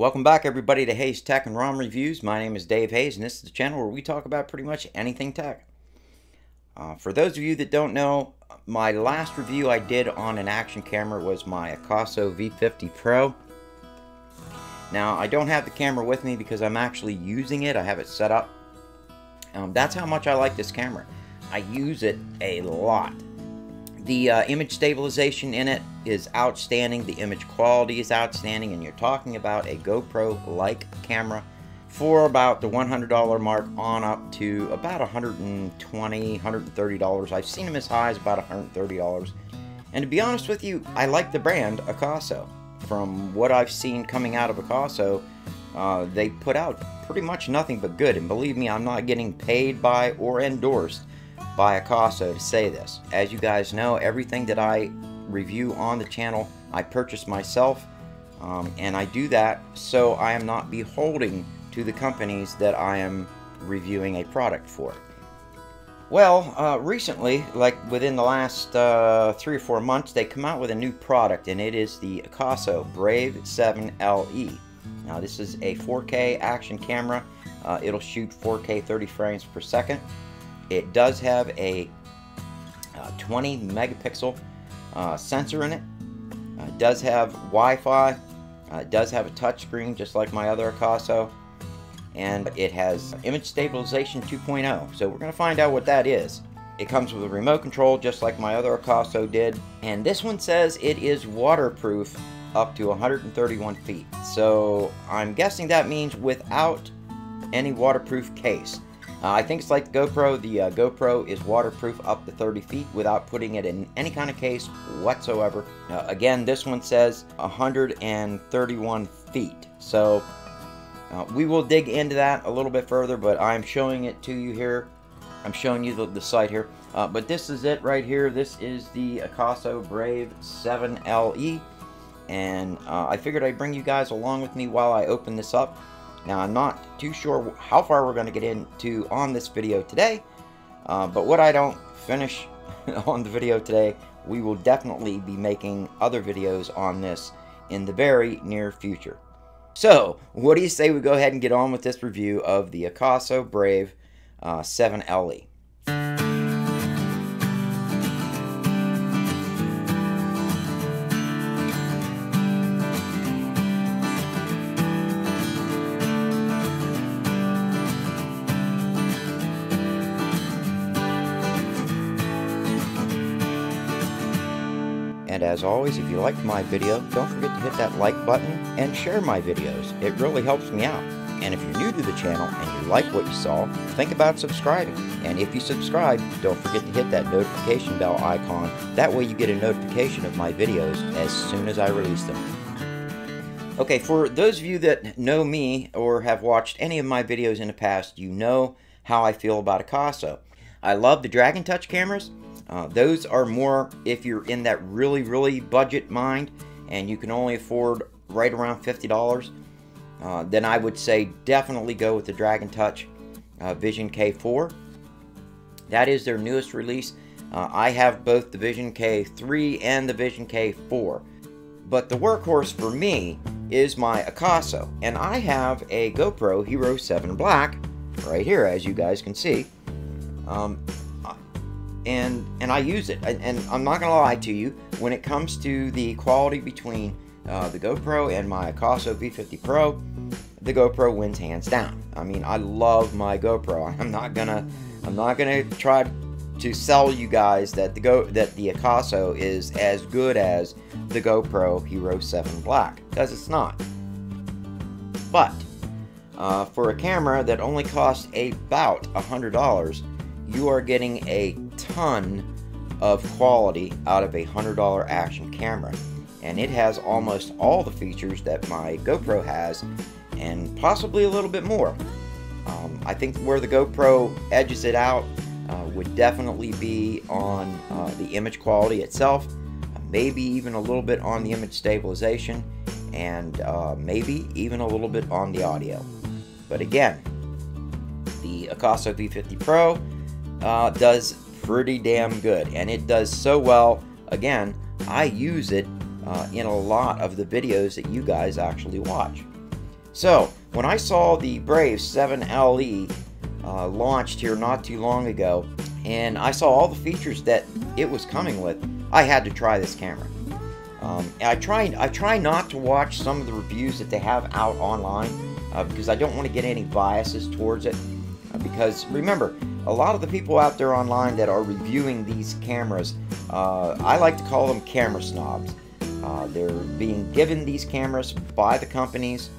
Welcome back everybody to Hayes Tech and ROM Reviews. My name is Dave Hayes and this is the channel where we talk about pretty much anything tech. Uh, for those of you that don't know, my last review I did on an action camera was my Akaso V50 Pro. Now I don't have the camera with me because I'm actually using it. I have it set up. Um, that's how much I like this camera. I use it a lot. The uh, image stabilization in it is outstanding. The image quality is outstanding. And you're talking about a GoPro-like camera for about the $100 mark on up to about $120, $130. I've seen them as high as about $130. And to be honest with you, I like the brand Akaso. From what I've seen coming out of Akaso, uh, they put out pretty much nothing but good. And believe me, I'm not getting paid by or endorsed by Akaso to say this. As you guys know, everything that I review on the channel, I purchase myself, um, and I do that so I am not beholding to the companies that I am reviewing a product for. Well, uh, recently, like within the last uh, three or four months, they come out with a new product, and it is the Akaso Brave 7 LE. Now, this is a 4K action camera. Uh, it'll shoot 4K 30 frames per second. It does have a uh, 20 megapixel uh, sensor in it. Uh, it does have Wi-Fi. Uh, it does have a touchscreen just like my other Akaso. And it has image stabilization 2.0. So we're going to find out what that is. It comes with a remote control just like my other Akaso did. And this one says it is waterproof up to 131 feet. So I'm guessing that means without any waterproof case. Uh, I think it's like the GoPro. The uh, GoPro is waterproof up to 30 feet without putting it in any kind of case whatsoever. Uh, again, this one says 131 feet. So uh, we will dig into that a little bit further, but I'm showing it to you here. I'm showing you the, the site here. Uh, but this is it right here. This is the Akaso Brave 7 LE. And uh, I figured I'd bring you guys along with me while I open this up. Now, I'm not too sure how far we're going to get into on this video today, uh, but what I don't finish on the video today, we will definitely be making other videos on this in the very near future. So, what do you say we go ahead and get on with this review of the Akaso Brave uh, 7 as always, if you liked my video, don't forget to hit that like button and share my videos. It really helps me out. And if you're new to the channel and you like what you saw, think about subscribing. And if you subscribe, don't forget to hit that notification bell icon. That way you get a notification of my videos as soon as I release them. Okay, for those of you that know me or have watched any of my videos in the past, you know how I feel about Akaso. I love the Dragon Touch cameras. Uh, those are more if you're in that really, really budget mind and you can only afford right around $50, uh, then I would say definitely go with the Dragon Touch uh, Vision K4. That is their newest release. Uh, I have both the Vision K3 and the Vision K4. But the workhorse for me is my Akaso. And I have a GoPro Hero 7 Black right here, as you guys can see. Um, and and I use it. And, and, I'm not gonna lie to you, when it comes to the quality between uh, the GoPro and my Akaso V50 Pro, the GoPro wins hands down. I mean, I love my GoPro. I'm not gonna I'm not gonna try to sell you guys that the Go that the Akaso is as good as the GoPro Hero 7 Black because it's not. But uh, for a camera that only costs about a hundred dollars, you are getting a ton of quality out of a $100 action camera. And it has almost all the features that my GoPro has, and possibly a little bit more. Um, I think where the GoPro edges it out uh, would definitely be on uh, the image quality itself, maybe even a little bit on the image stabilization, and uh, maybe even a little bit on the audio. But again, the Akaso V50 Pro uh, does pretty damn good. And it does so well. Again, I use it uh, in a lot of the videos that you guys actually watch. So, when I saw the Brave 7LE uh, launched here not too long ago, and I saw all the features that it was coming with, I had to try this camera. Um, I try I try not to watch some of the reviews that they have out online uh, because I don't want to get any biases towards it. Uh, because remember, a lot of the people out there online that are reviewing these cameras, uh, I like to call them camera snobs. Uh, they're being given these cameras by the companies,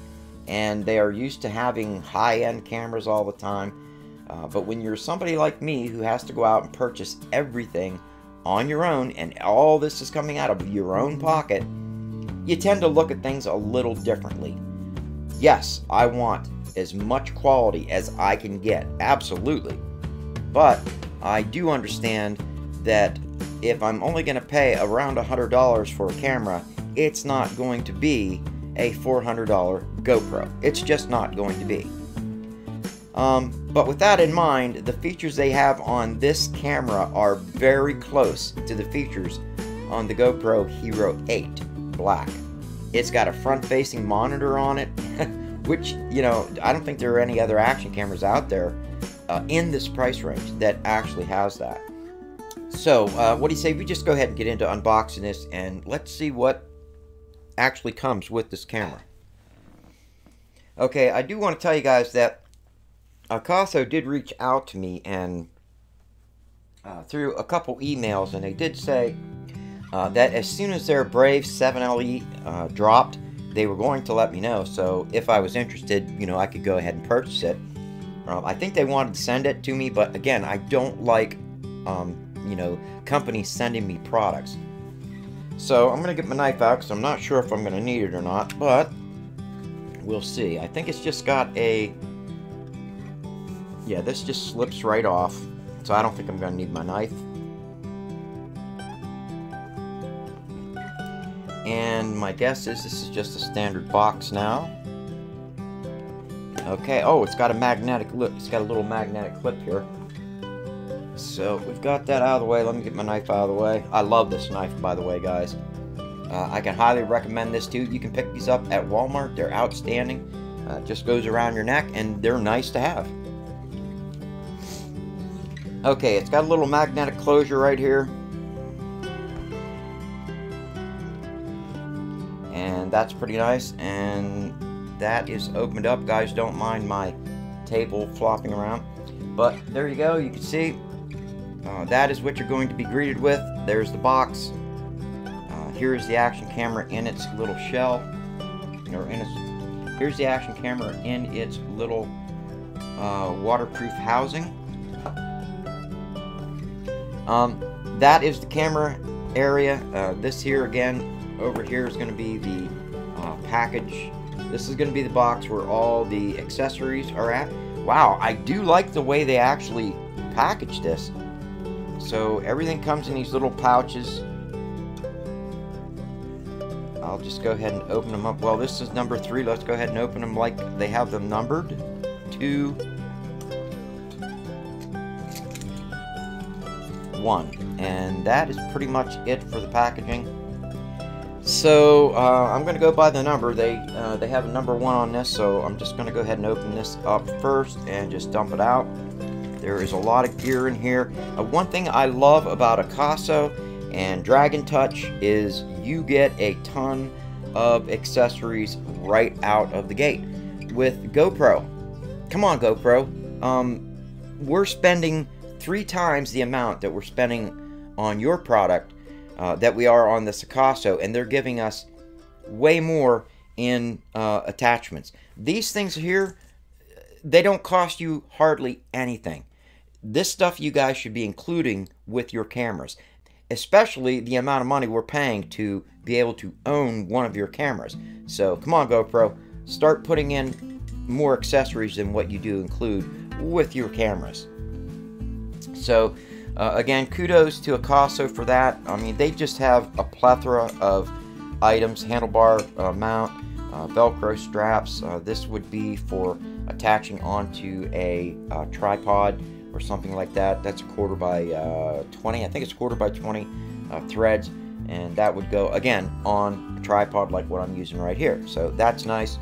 and they are used to having high-end cameras all the time. Uh, but when you're somebody like me who has to go out and purchase everything on your own and all this is coming out of your own pocket, you tend to look at things a little differently. Yes, I want as much quality as I can get, absolutely. But I do understand that if I'm only going to pay around $100 for a camera, it's not going to be a $400 GoPro. It's just not going to be. Um, but with that in mind, the features they have on this camera are very close to the features on the GoPro Hero 8 Black. It's got a front-facing monitor on it, which, you know, I don't think there are any other action cameras out there uh, in this price range that actually has that. So, uh, what do you say we just go ahead and get into unboxing this and let's see what actually comes with this camera. Okay, I do want to tell you guys that Akaso did reach out to me and uh, through a couple emails, and they did say uh, that as soon as their Brave 7LE uh, dropped, they were going to let me know. So if I was interested, you know, I could go ahead and purchase it. Um, I think they wanted to send it to me, but again, I don't like, um, you know, companies sending me products. So I'm going to get my knife out because I'm not sure if I'm going to need it or not, but we'll see. I think it's just got a yeah, this just slips right off, so I don't think I'm going to need my knife. And my guess is this is just a standard box now. Okay, oh, it's got a magnetic. It's got a little magnetic clip here. So, we've got that out of the way. Let me get my knife out of the way. I love this knife, by the way, guys. Uh, I can highly recommend this, too. You can pick these up at Walmart. They're outstanding. Uh, just goes around your neck, and they're nice to have. Okay, it's got a little magnetic closure right here. And that's pretty nice. And that is opened up. Guys, don't mind my table flopping around. But there you go. You can see uh, that is what you're going to be greeted with. There's the box. Uh, here's the action camera in its little shell. Or in its, here's the action camera in its little uh, waterproof housing. Um, that is the camera area. Uh, this here again, over here is going to be the uh, package. This is going to be the box where all the accessories are at. Wow, I do like the way they actually package this. So everything comes in these little pouches. I'll just go ahead and open them up. Well, this is number three. Let's go ahead and open them like they have them numbered. Two, one. And that is pretty much it for the packaging. So uh, I'm going to go by the number. They uh, they have a number one on this, so I'm just going to go ahead and open this up first and just dump it out. There is a lot of gear in here. Uh, one thing I love about Akaso and Dragon Touch is you get a ton of accessories right out of the gate. With GoPro, come on GoPro, um, we're spending three times the amount that we're spending on your product uh, that we are on the Akaso, and they're giving us way more in uh, attachments. These things here, they don't cost you hardly anything. This stuff you guys should be including with your cameras, especially the amount of money we're paying to be able to own one of your cameras. So come on GoPro, start putting in more accessories than what you do include with your cameras. So, uh, again, kudos to Akaso for that. I mean, they just have a plethora of items, handlebar uh, mount, uh, Velcro straps. Uh, this would be for attaching onto a uh, tripod or something like that. That's a quarter by uh, 20. I think it's a quarter by 20 threads. And that would go, again, on a tripod like what I'm using right here. So that's nice.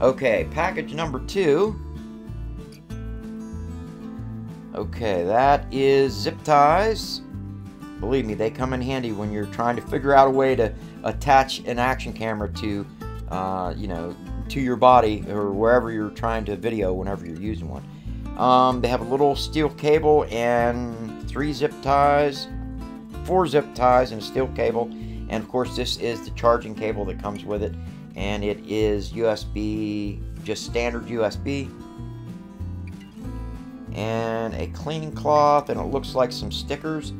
Okay, package number two. Okay, that is zip ties. Believe me, they come in handy when you're trying to figure out a way to attach an action camera to, uh, you know, to your body or wherever you're trying to video whenever you're using one. Um, they have a little steel cable and three zip ties, four zip ties and a steel cable. And of course, this is the charging cable that comes with it. And it is USB, just standard USB. And a cleaning cloth, and it looks like some stickers.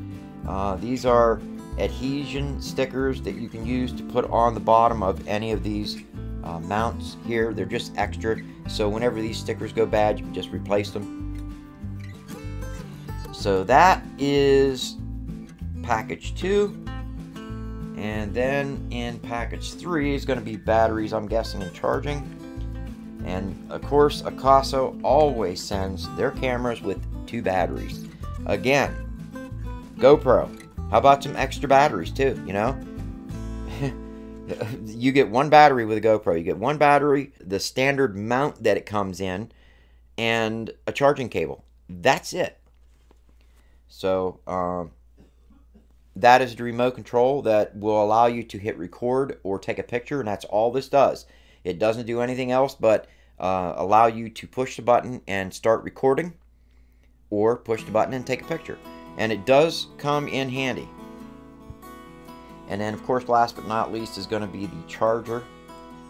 Uh, these are adhesion stickers that you can use to put on the bottom of any of these uh, mounts here. They're just extra, so whenever these stickers go bad, you can just replace them. So that is package two. And then in package three is going to be batteries, I'm guessing, and charging. And of course, Akaso always sends their cameras with two batteries. Again, GoPro. How about some extra batteries too, you know? you get one battery with a GoPro. You get one battery, the standard mount that it comes in, and a charging cable. That's it. So, um, that is the remote control that will allow you to hit record or take a picture, and that's all this does. It doesn't do anything else but uh, allow you to push the button and start recording, or push the button and take a picture. And it does come in handy. And then, of course, last but not least is going to be the charger,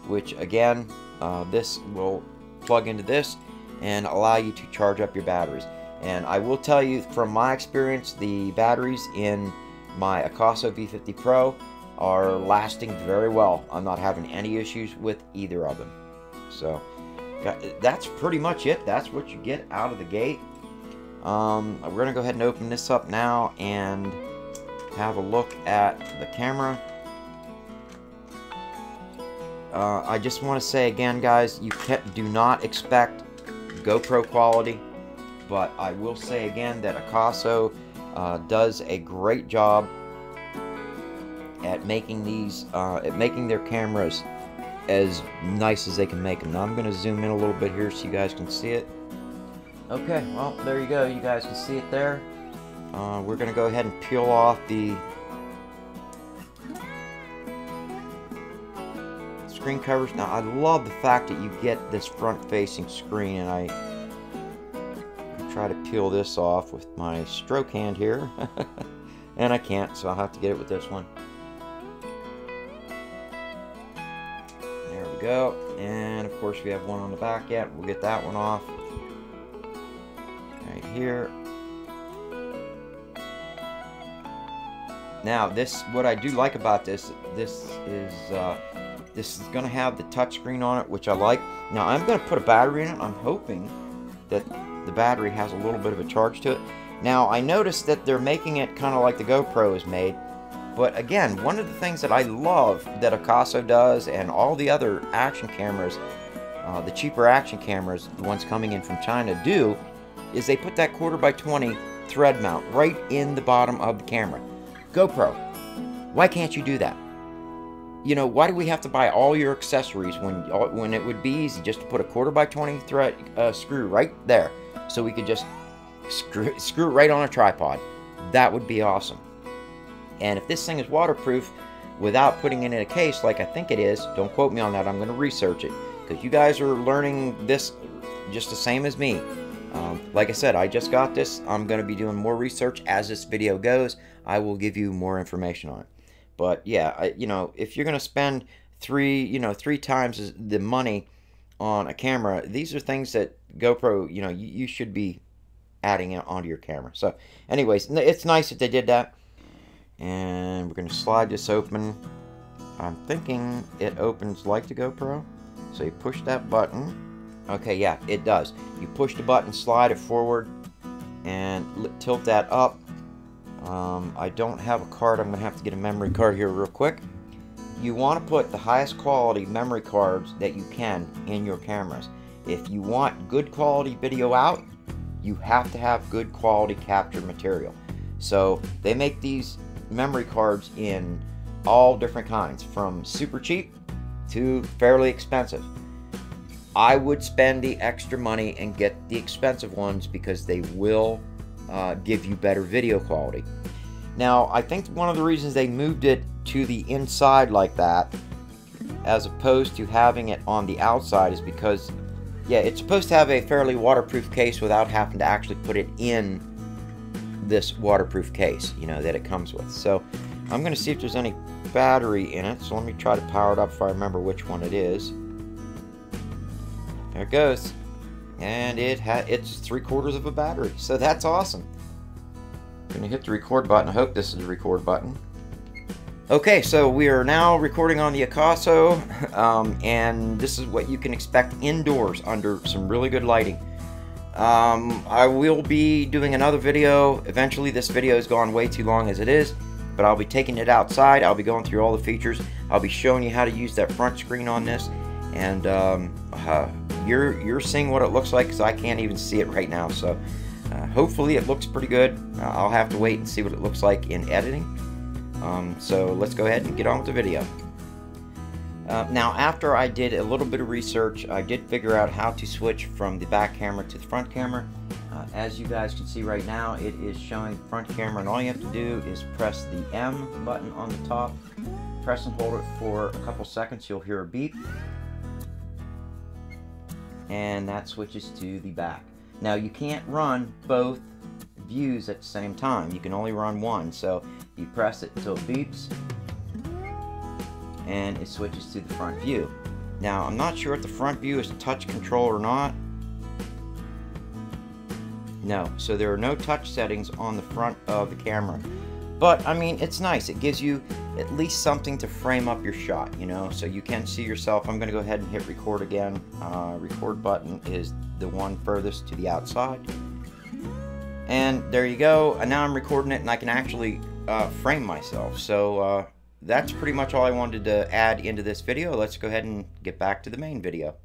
which again, uh, this will plug into this and allow you to charge up your batteries. And I will tell you from my experience, the batteries in my Akaso V50 Pro are lasting very well. I'm not having any issues with either of them. So that's pretty much it. That's what you get out of the gate. Um, we're going to go ahead and open this up now and have a look at the camera. Uh, I just want to say again, guys, you do not expect GoPro quality, but I will say again that Akaso uh, does a great job at making these, uh, at making their cameras as nice as they can make them. Now I'm going to zoom in a little bit here so you guys can see it. Okay, well, there you go. You guys can see it there. Uh, we're going to go ahead and peel off the screen covers. Now, I love the fact that you get this front-facing screen, and I try to peel this off with my stroke hand here. and I can't, so I'll have to get it with this one. We go. And, of course, we have one on the back yet. We'll get that one off. Right here. Now, this, what I do like about this, this is, uh, this is to have the touchscreen on it, which I like. Now, I'm to put a battery in it. I'm hoping that the battery has a little bit of a charge to it. Now, I noticed that they're making it kind of like the GoPro is made. But again, one of the things that I love that Akaso does and all the other action cameras, uh, the cheaper action cameras, the ones coming in from China, do, is they put that quarter by 20 thread mount right in the bottom of the camera. GoPro, why can't you do that? You know, why do we have to buy all your accessories when when it would be easy just to put a quarter by 20 thread uh, screw right there so we could just screw, screw it right on a tripod? That would be awesome. And if this thing is waterproof without putting it in a case like I think it is, don't quote me on that, I'm going to research it because you guys are learning this just the same as me. Um, like I said, I just got this. I'm going to be doing more research as this video goes. I will give you more information on it. But yeah, I, you know, if you're going to spend three, you know, three times the money on a camera, these are things that GoPro, you know, you, you should be adding it onto your camera. So, anyways, it's nice that they did that. And we're going to slide this open. I'm thinking it opens like the GoPro. So you push that button Okay, yeah, it does. You push the button, slide it forward, and tilt that up. Um, I don't have a card. I'm going to have to get a memory card here real quick. You want to put the highest quality memory cards that you can in your cameras. If you want good quality video out, you have to have good quality capture material. So they make these memory cards in all different kinds, from super cheap to fairly expensive. I would spend the extra money and get the expensive ones because they will uh, give you better video quality. Now, I think one of the reasons they moved it to the inside like that, as opposed to having it on the outside, is because, yeah, it's supposed to have a fairly waterproof case without having to actually put it in this waterproof case, you know, that it comes with. So, I'm going to see if there's any battery in it. So, let me try to power it up if I remember which one it is. There it goes. And it it's three quarters of a battery. So, that's awesome. I'm gonna hit the record button. I hope this is the record button. Okay, so we are now recording on the Akaso, um, and this is what you can expect indoors under some really good lighting. Um, I will be doing another video. Eventually, this video has gone way too long as it is, but I'll be taking it outside. I'll be going through all the features. I'll be showing you how to use that front screen on this, and um, uh, you're you're seeing what it looks like because I can't even see it right now. So. Uh, hopefully it looks pretty good. Uh, I'll have to wait and see what it looks like in editing. Um, so let's go ahead and get on with the video. Uh, now after I did a little bit of research, I did figure out how to switch from the back camera to the front camera. Uh, as you guys can see right now, it is showing front camera and all you have to do is press the M button on the top. Press and hold it for a couple seconds, you'll hear a beep. And that switches to the back. Now you can't run both views at the same time. You can only run one. So you press it until it beeps and it switches to the front view. Now I'm not sure if the front view is touch control or not. No, so there are no touch settings on the front of the camera. But I mean, it's nice. It gives you at least something to frame up your shot, you know, so you can see yourself. I'm going to go ahead and hit record again. Uh, record button is the one furthest to the outside. And there you go. And now I'm recording it and I can actually uh, frame myself. So uh, that's pretty much all I wanted to add into this video. Let's go ahead and get back to the main video.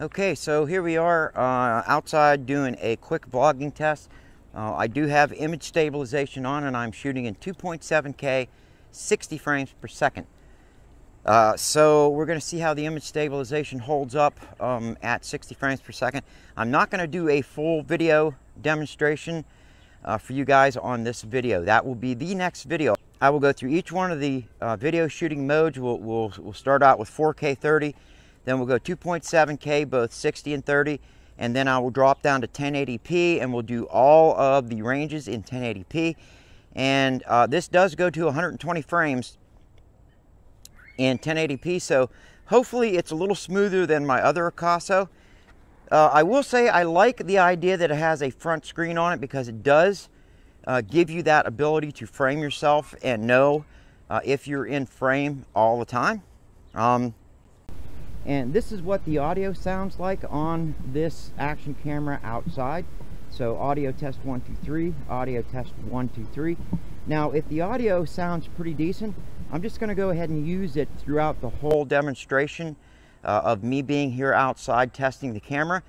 Okay, so here we are uh, outside doing a quick vlogging test. Uh, I do have image stabilization on and I'm shooting in 2.7K, 60 frames per second. Uh, so we're going to see how the image stabilization holds up um, at 60 frames per second. I'm not going to do a full video demonstration uh, for you guys on this video. That will be the next video. I will go through each one of the uh, video shooting modes. We'll, we'll, we'll start out with 4K 30, then we'll go 2.7K, both 60 and 30, and then I will drop down to 1080p and we'll do all of the ranges in 1080p. And uh, this does go to 120 frames in 1080p, so hopefully it's a little smoother than my other Akaso. Uh, I will say I like the idea that it has a front screen on it because it does uh, give you that ability to frame yourself and know uh, if you're in frame all the time. Um, and this is what the audio sounds like on this action camera outside. So audio test one, two, three, audio test one, two, three. Now, if the audio sounds pretty decent, I'm just gonna go ahead and use it throughout the whole demonstration uh, of me being here outside testing the camera.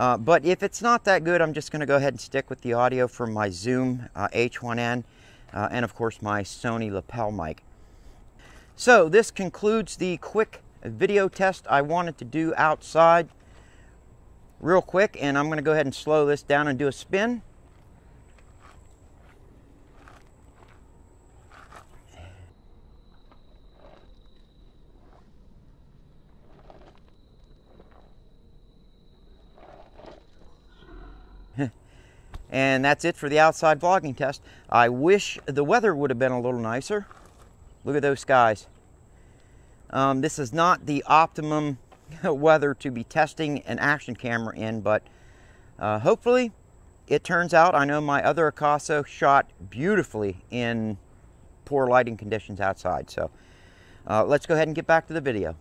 Uh, but if it's not that good, I'm just gonna go ahead and stick with the audio from my Zoom uh, H1N uh, and of course my Sony lapel mic. So this concludes the quick video test I wanted to do outside real quick and I'm going to go ahead and slow this down and do a spin. And that's it for the outside vlogging test. I wish the weather would have been a little nicer. Look at those skies. Um, this is not the optimum weather to be testing an action camera in, but uh, hopefully it turns out. I know my other Akaso shot beautifully in poor lighting conditions outside. So uh, let's go ahead and get back to the video.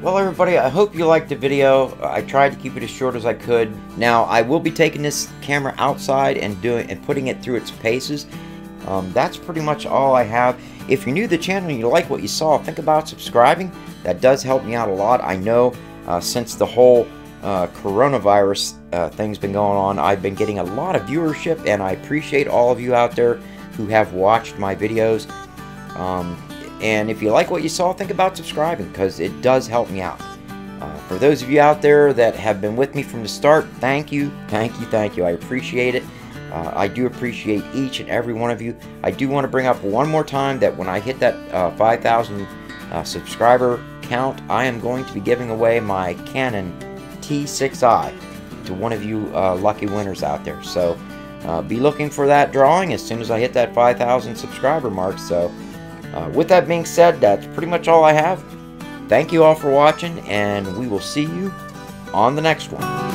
Well, everybody, I hope you liked the video. I tried to keep it as short as I could. Now, I will be taking this camera outside and doing and putting it through its paces. Um, that's pretty much all I have. If you're new to the channel and you like what you saw, think about subscribing. That does help me out a lot. I know uh, since the whole uh, coronavirus uh, thing's been going on, I've been getting a lot of viewership, and I appreciate all of you out there who have watched my videos. Um, and if you like what you saw, think about subscribing because it does help me out. Uh, for those of you out there that have been with me from the start, thank you, thank you, thank you. I appreciate it. Uh, I do appreciate each and every one of you. I do want to bring up one more time that when I hit that uh, 5,000 uh, subscriber count, I am going to be giving away my Canon T6i to one of you uh, lucky winners out there. So uh, be looking for that drawing as soon as I hit that 5,000 subscriber mark. So uh, with that being said, that's pretty much all I have. Thank you all for watching, and we will see you on the next one.